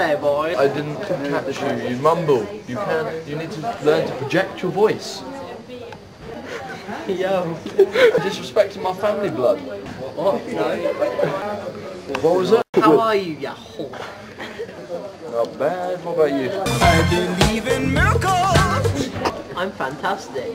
i didn't catch you, you mumble. You can. You need to learn to project your voice. Yo. Disrespecting my family blood. What? No. What was that? How are you, ya whore? Not bad. What about you? I believe in miracles. I'm fantastic.